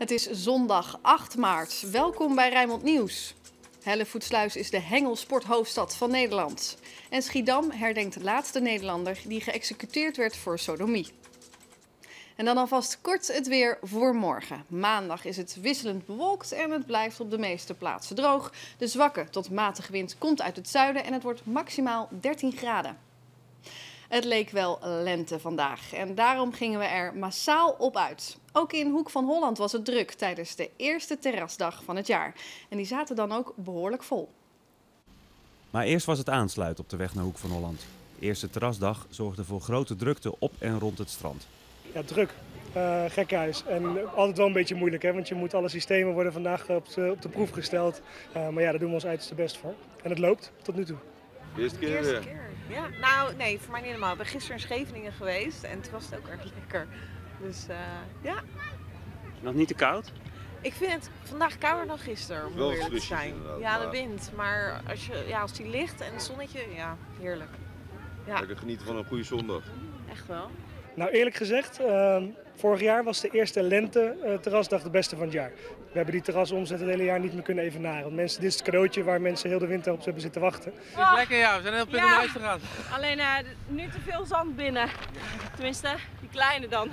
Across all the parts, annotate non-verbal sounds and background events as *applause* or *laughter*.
Het is zondag 8 maart. Welkom bij Rijnmond Nieuws. Hellevoetsluis is de hengelsporthoofdstad van Nederland. En Schiedam herdenkt de laatste Nederlander die geëxecuteerd werd voor sodomie. En dan alvast kort het weer voor morgen. Maandag is het wisselend bewolkt en het blijft op de meeste plaatsen droog. De zwakke tot matige wind komt uit het zuiden en het wordt maximaal 13 graden. Het leek wel lente vandaag en daarom gingen we er massaal op uit. Ook in Hoek van Holland was het druk tijdens de eerste terrasdag van het jaar. En die zaten dan ook behoorlijk vol. Maar eerst was het aansluiten op de weg naar Hoek van Holland. De eerste terrasdag zorgde voor grote drukte op en rond het strand. Ja, druk. Uh, gekhuis. En altijd wel een beetje moeilijk, hè? want je moet alle systemen worden vandaag op de, op de proef gesteld. Uh, maar ja, daar doen we ons uiterste best voor. En het loopt tot nu toe. Eerste keer Eerste keer. Ja, nou nee, voor mij niet helemaal. Ik ben gisteren in Scheveningen geweest en toen was het ook erg lekker. Dus uh, ja. Nog niet te koud? Ik vind het vandaag kouder dan gisteren, om Wel eerlijk te zijn. Ja, de wind. Maar als, je, ja, als die ligt en het zonnetje, ja, heerlijk. Ja, Lekker genieten van een goede zondag. echt wel. Nou, eerlijk gezegd, ehm, vorig jaar was de eerste lente-terrasdag de beste van het jaar. We hebben die terrasomzet het hele jaar niet meer kunnen evenaren. Want mensen, dit is het cadeautje waar mensen heel de winter op hebben zitten wachten. Het is lekker ja, we zijn heel punt om Ja. naar huis te gaan. Alleen eh, nu te veel zand binnen. Tenminste, die kleine dan.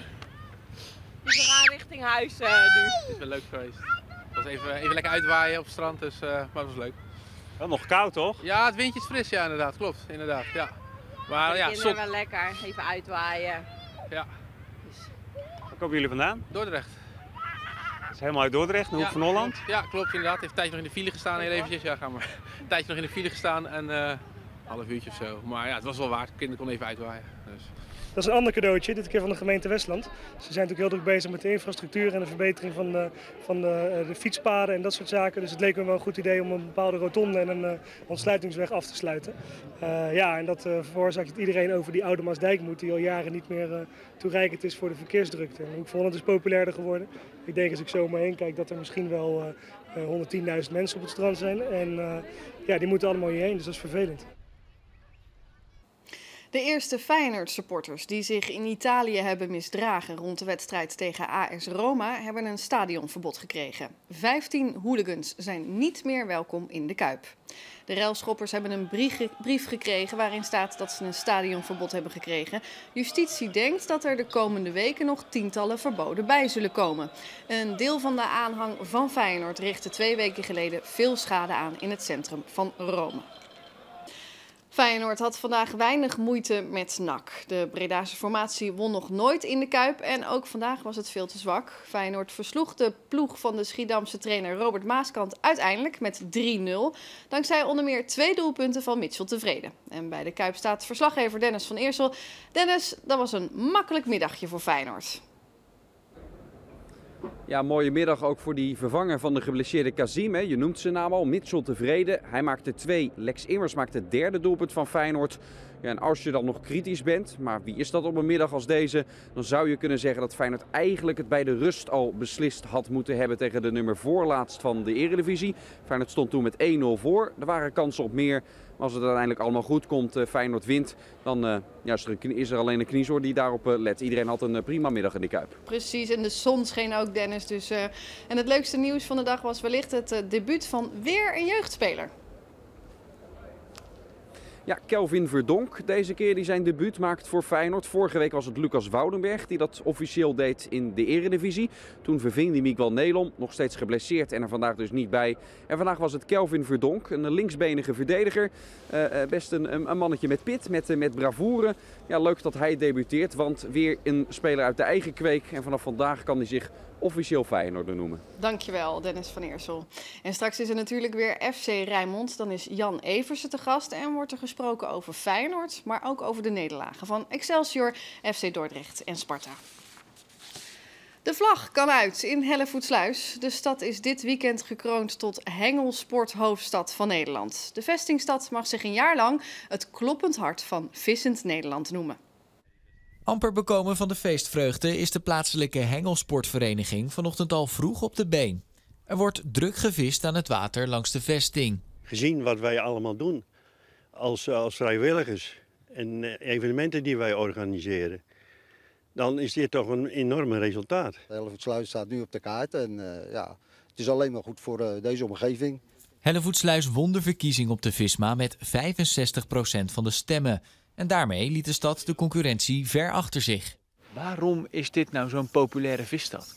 Dus we gaan richting huis eh, nu. Het is wel leuk geweest. Het was even, even lekker uitwaaien op het strand, dus, eh, maar het was leuk. Wel nog koud toch? Ja, het windje is fris, ja inderdaad, klopt, inderdaad, ja. Maar de ja, kinderen wel lekker, even uitwaaien. ja, Waar komen jullie vandaan? Dordrecht. Is helemaal uit Dordrecht, naar Hoek van Holland. Ja, klopt inderdaad. Heeft een tijdje nog in de file gestaan, heel eventjes, ja ga maar. *laughs* Een tijdje nog in de file gestaan en eh, een half uurtje of zo. Maar ja, het was wel waard, de kinderen konden even uitwaaien. Dus. Dat is een ander cadeautje, dit keer van de gemeente Westland. Ze zijn natuurlijk heel druk bezig met de infrastructuur en de verbetering van de, van de, eh, de fietspaden en dat soort zaken. Dus het leek me wel een goed idee om een bepaalde rotonde en een eh, ontsluitingsweg af te sluiten. Eh, ja, en dat veroorzaakt dat iedereen over die oude Maasdijk moet, die al jaren niet meer toereikend is voor de verkeersdrukte. En van Holland is populairder geworden. Ik denk als ik zo om me heen kijk dat er misschien wel eh, eh, 110.000 mensen op het strand zijn. En ja, die moeten allemaal hierheen, dus dat is vervelend. De eerste Feyenoord-supporters die zich in Italië hebben misdragen rond de wedstrijd tegen AS Roma hebben een stadionverbod gekregen. 15 hooligans zijn niet meer welkom in de Kuip. De ruilschoppers hebben een brief, brief gekregen waarin staat dat ze een stadionverbod hebben gekregen. Justitie denkt dat er de komende weken nog tientallen verboden bij zullen komen. Een deel van de aanhang van Feyenoord richtte twee weken geleden veel schade aan in het centrum van Rome. Feyenoord had vandaag weinig moeite met NAC. De Bredase formatie won nog nooit in de Kuip en ook vandaag was het veel te zwak. Feyenoord versloeg de ploeg van de Schiedamse trainer Robert Maaskant uiteindelijk met 3-0. Dankzij onder meer twee doelpunten van Mitchell tevreden. En bij de Kuip staat verslaggever Dennis van Eersel. Dennis, dat was een makkelijk middagje voor Feyenoord. Ja, mooie middag ook voor die vervanger van de geblesseerde Kazim. Hè. Je noemt zijn naam al, Mitchell tevreden. Hij maakte twee, Lex Immers maakte het derde doelpunt van Feyenoord. Ja, en als je dan nog kritisch bent, maar wie is dat op een middag als deze? Dan zou je kunnen zeggen dat Feyenoord eigenlijk het bij de rust al beslist had moeten hebben tegen de nummer voorlaatst van de Eredivisie. Feyenoord stond toen met 1-0 voor. Er waren kansen op meer. Als het uiteindelijk allemaal goed komt, eh, Feyenoord wint, dan eh, ja, is, er, is er alleen een kniezoor die daarop eh, let. Iedereen had een prima middag in de Kuip. Precies, en de zon scheen ook, Dennis. Dus, en het leukste nieuws van de dag was wellicht het debuut van weer een jeugdspeler. Ja, Kelvin Verdonk deze keer die zijn debuut maakt voor Feyenoord. Vorige week was het Lucas Woudenberg die dat officieel deed in de eredivisie. Toen verving hij Miguel Nelom, nog steeds geblesseerd en er vandaag dus niet bij. En vandaag was het Kelvin Verdonk, een linksbenige verdediger. Eh, eh, best een, een mannetje met pit, met, eh, met bravoure. Ja, leuk dat hij debuteert, want weer een speler uit de eigen kweek. En vanaf vandaag kan hij zich officieel Feyenoorder noemen. Dankjewel, Dennis van Eersel. En straks is er natuurlijk weer FC Rijnmond. Dan is Jan Eversen te gast en wordt er gesproken over Feyenoord, maar ook over de nederlagen van Excelsior, FC Dordrecht en Sparta. De vlag kan uit in Hellevoetsluis. De stad is dit weekend gekroond tot hengelsporthoofdstad van Nederland. De vestingstad mag zich een jaar lang het kloppend hart van vissend Nederland noemen. Amper bekomen van de feestvreugde is de plaatselijke hengelsportvereniging vanochtend al vroeg op de been. Er wordt druk gevist aan het water langs de vesting. gezien wat wij allemaal doen als, als vrijwilligers en eh, evenementen die wij organiseren. dan is dit toch een enorme resultaat. Hellevoetsluis staat nu op de kaart en uh, ja, het is alleen maar goed voor uh, deze omgeving. Hellevoetsluis won de verkiezing op de Visma met 65% van de stemmen. En daarmee liet de stad de concurrentie ver achter zich. Waarom is dit nou zo'n populaire visstad?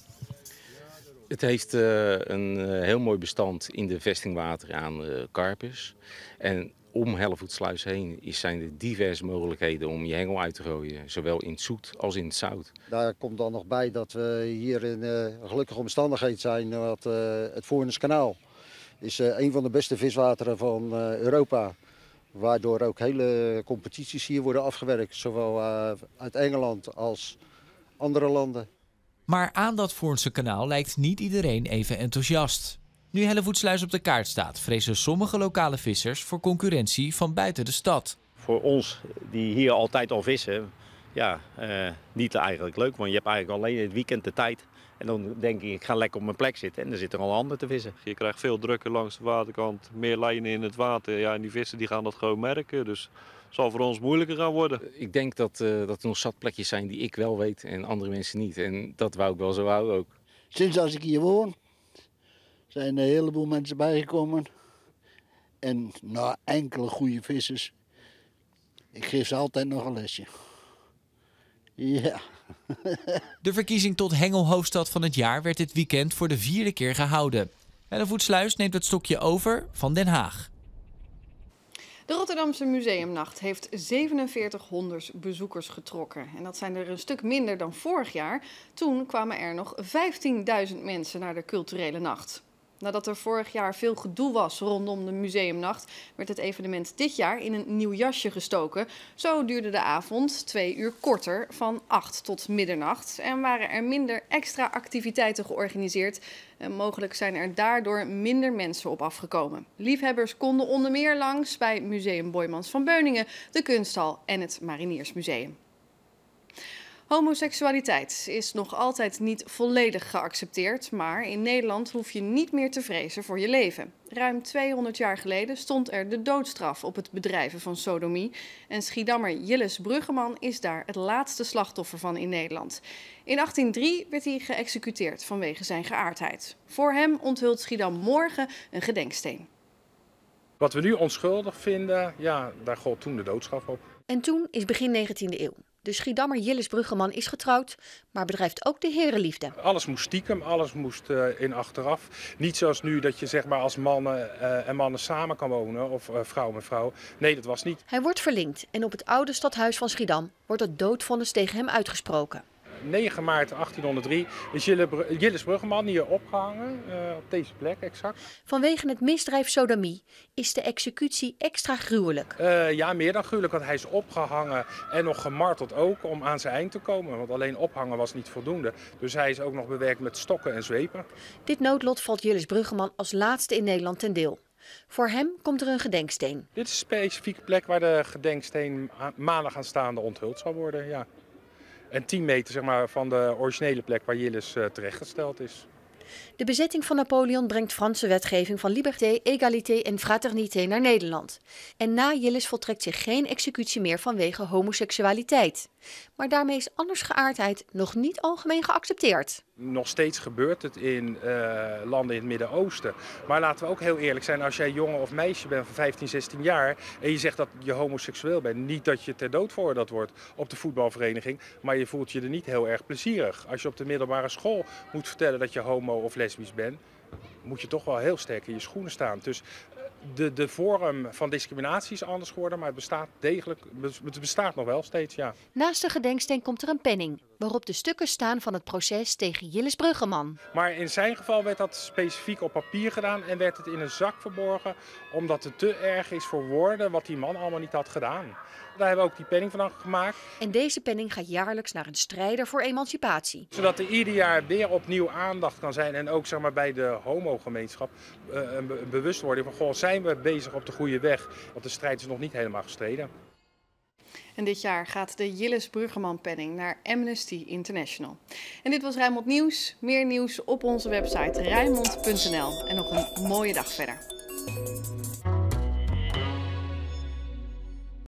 Het heeft uh, een uh, heel mooi bestand in de vestingwater aan uh, karpers. En om Hellevoetsluis heen zijn er diverse mogelijkheden om je hengel uit te gooien. Zowel in het zoet als in het zout. Daar komt dan nog bij dat we hier in gelukkige omstandigheid zijn. Dat, het Voorneskanaal is een van de beste viswateren van Europa. Waardoor ook hele competities hier worden afgewerkt. Zowel uit Engeland als andere landen. Maar aan dat Voornse kanaal lijkt niet iedereen even enthousiast. Nu Hellevoetsluis op de kaart staat, vrezen sommige lokale vissers voor concurrentie van buiten de stad. Voor ons, die hier altijd al vissen, ja, eh, niet eigenlijk leuk. Want je hebt eigenlijk alleen het weekend de tijd. En dan denk ik, ik ga lekker op mijn plek zitten. En dan zit er al ander te vissen. Je krijgt veel drukker langs de waterkant, meer lijnen in het water. Ja, en die vissen die gaan dat gewoon merken. Dus het zal voor ons moeilijker gaan worden. Ik denk dat, uh, dat er nog zat plekjes zijn die ik wel weet en andere mensen niet. En dat wou ik wel zo houden ook. Sinds als ik hier woon, zijn er een heleboel mensen bijgekomen. En nou, enkele goede vissers. Ik geef ze altijd nog een lesje. Ja. *laughs* De verkiezing tot hengelhoofdstad van het jaar werd dit weekend voor de vierde keer gehouden. Hellevoetsluis neemt het stokje over van Den Haag. De Rotterdamse Museumnacht heeft 4700 bezoekers getrokken. En dat zijn er een stuk minder dan vorig jaar. Toen kwamen er nog 15.000 mensen naar de culturele nacht. Nadat er vorig jaar veel gedoe was rondom de museumnacht, werd het evenement dit jaar in een nieuw jasje gestoken. Zo duurde de avond twee uur korter, van 8 tot middernacht. En waren er minder extra activiteiten georganiseerd. En mogelijk zijn er daardoor minder mensen op afgekomen. Liefhebbers konden onder meer langs bij Museum Boymans van Beuningen, de Kunsthal en het Mariniersmuseum. Homoseksualiteit is nog altijd niet volledig geaccepteerd, maar in Nederland hoef je niet meer te vrezen voor je leven. Ruim 200 jaar geleden stond er de doodstraf op het bedrijven van sodomie. En Schiedammer Jilles Bruggeman is daar het laatste slachtoffer van in Nederland. In 1803 werd hij geëxecuteerd vanwege zijn geaardheid. Voor hem onthult Schiedam morgen een gedenksteen. Wat we nu onschuldig vinden, ja, daar gold toen de doodstraf op. En toen is begin 19e eeuw. De Schiedammer Jillis Bruggeman is getrouwd, maar bedrijft ook de herenliefde. Alles moest stiekem, alles moest uh, in achteraf. Niet zoals nu dat je zeg maar als mannen uh, en mannen samen kan wonen of uh, vrouw met vrouw. Nee, dat was niet. Hij wordt verlinkt en op het oude stadhuis van Schiedam wordt het doodvonnis tegen hem uitgesproken. 9 maart 1803 is Jillis Bruggeman hier opgehangen, uh, op deze plek exact. Vanwege het misdrijf sodomie is de executie extra gruwelijk. Uh, ja, meer dan gruwelijk, want hij is opgehangen en nog gemarteld ook om aan zijn eind te komen. Want alleen ophangen was niet voldoende. Dus hij is ook nog bewerkt met stokken en zwepen. Dit noodlot valt Jillis Bruggeman als laatste in Nederland ten deel. Voor hem komt er een gedenksteen. Dit is een specifieke plek waar de gedenksteen maandag aanstaande onthuld zal worden, ja en 10 meter zeg maar, van de originele plek waar Jillis uh, terechtgesteld is. De bezetting van Napoleon brengt Franse wetgeving van liberté, égalité en fraternité naar Nederland. En na Jillis voltrekt zich geen executie meer vanwege homoseksualiteit. Maar daarmee is andersgeaardheid nog niet algemeen geaccepteerd. Nog steeds gebeurt het in uh, landen in het Midden-Oosten. Maar laten we ook heel eerlijk zijn, als jij jongen of meisje bent van 15, 16 jaar en je zegt dat je homoseksueel bent, niet dat je ter dood veroordeeld wordt op de voetbalvereniging, maar je voelt je er niet heel erg plezierig. Als je op de middelbare school moet vertellen dat je homo of lesbisch bent, moet je toch wel heel sterk in je schoenen staan. Dus de, de vorm van discriminatie is anders geworden, maar het bestaat degelijk, het bestaat nog wel steeds, ja. Naast de gedenksteen komt er een penning, waarop de stukken staan van het proces tegen Jillis Bruggeman. Maar in zijn geval werd dat specifiek op papier gedaan en werd het in een zak verborgen, omdat het te erg is voor woorden wat die man allemaal niet had gedaan. Daar hebben we ook die penning van gemaakt. En deze penning gaat jaarlijks naar een strijder voor emancipatie. Zodat er ieder jaar weer opnieuw aandacht kan zijn en ook zeg maar, bij de homogemeenschap uh, een bewustwording van goh, zijn we bezig op de goede weg? Want de strijd is nog niet helemaal gestreden. En dit jaar gaat de Jillis Bruggeman-penning naar Amnesty International. En dit was Rijnmond Nieuws. Meer nieuws op onze website rijnmond.nl. En nog een mooie dag verder.